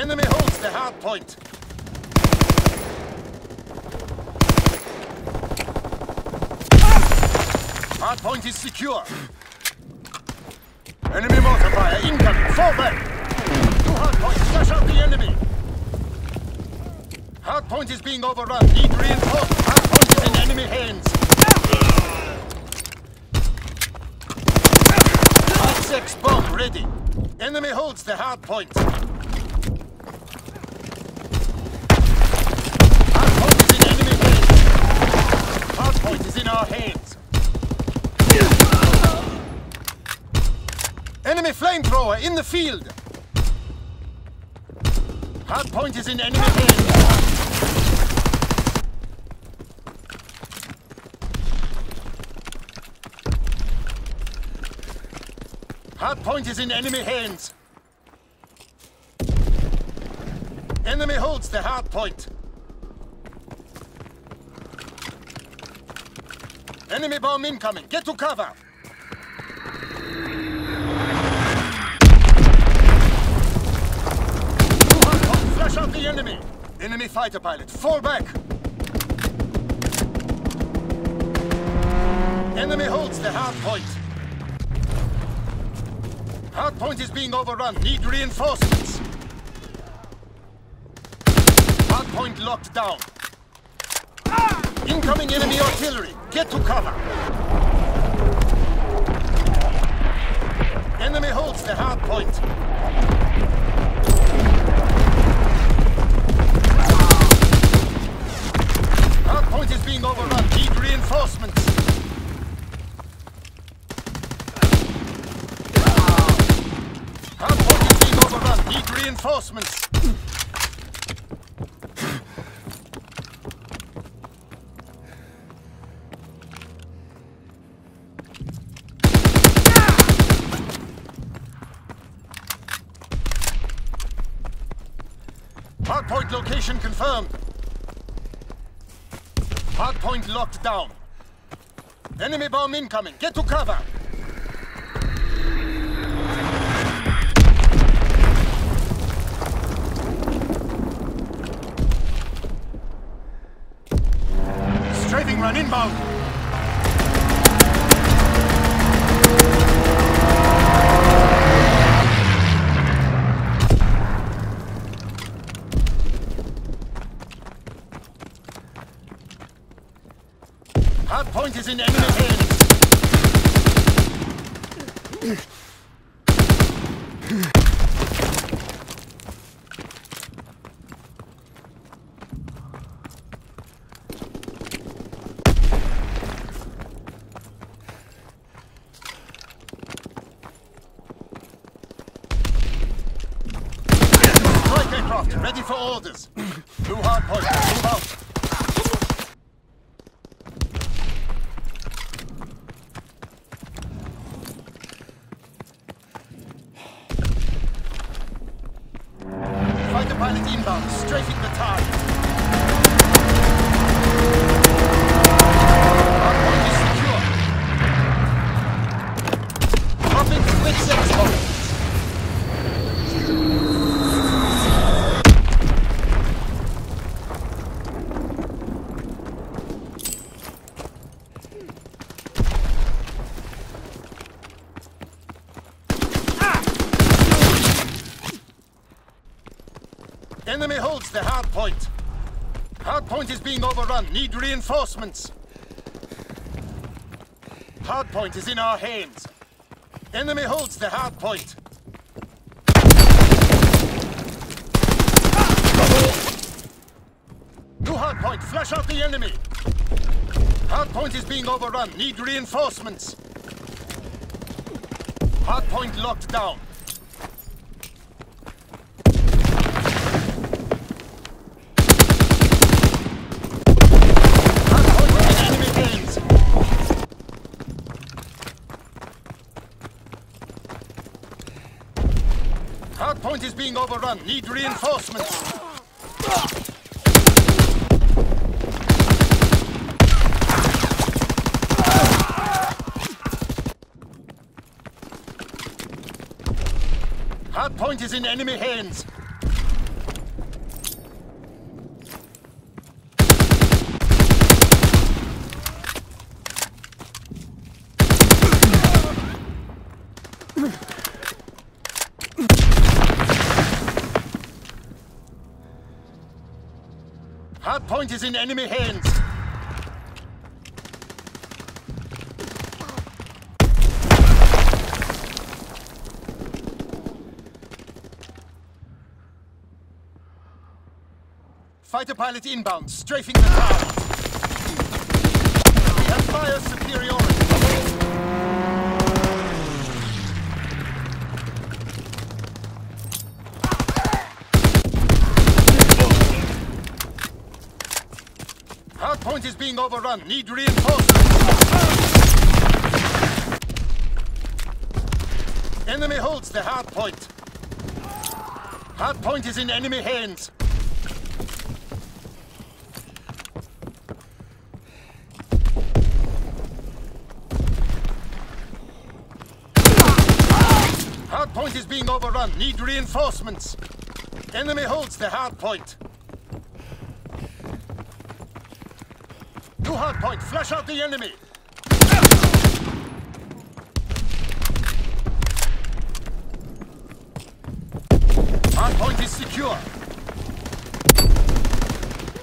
Enemy holds the hard point. Hard point is secure. Enemy mortar fire incoming. Fall back. Two hard points. Flash out the enemy. Hard point is being overrun. Need reinforcement. Hard point is in enemy hands. Hard six bomb ready. Enemy holds the hard point. Point is in our hands. Enemy flamethrower in the field. Hard point is in enemy hands. Hard point is in enemy hands. Enemy holds the hard point. Enemy bomb incoming. Get to cover. Flash out the enemy. Enemy fighter pilot. Fall back. Enemy holds the hard point. Hard point is being overrun. Need reinforcements. Hard point locked down. Incoming enemy artillery. Get to cover. Enemy holds the hard point. Hard point is being overrun. Need reinforcements. Hard point is being overrun. Need reinforcements. Hardpoint location confirmed. Hardpoint locked down. Enemy bomb incoming. Get to cover. Strafing run inbound. Hard point is in enemy hands. Ready for orders. Two hard points, move out. Fighter pilot inbound, strafing the target. Hardpoint is secure. Dropping quick sex bomb. Enemy holds the hard point. Hard point is being overrun. Need reinforcements. Hard point is in our hands. Enemy holds the hard point. New hard point. Flush out the enemy. Hard point is being overrun. Need reinforcements. Hard point locked down. Hard point in enemy hands. Is being overrun. Need reinforcements. Hard point is in enemy hands. Hard point is in enemy hands. Fighter pilot inbound, strafing the tower. We have fire superiority. Hard point is being overrun. Need reinforcements. Enemy holds the hard point. Hard point is in enemy hands. Hard point is being overrun. Need reinforcements. Enemy holds the hard point. New. Flush out the enemy. Hard point is secure.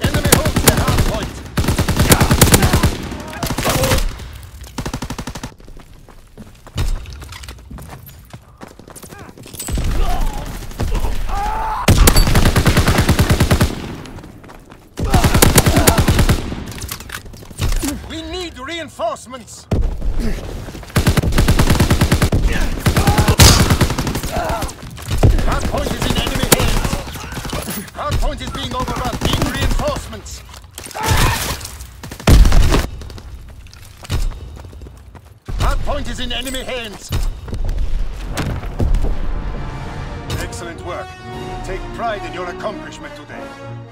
Enemy holds the hard point. We need reinforcements. Hard point is in enemy hands. Hard point is being overrun. Need reinforcements. Hard point is in enemy hands. Excellent work. Take pride in your accomplishment today.